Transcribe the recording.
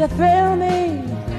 you thrill me.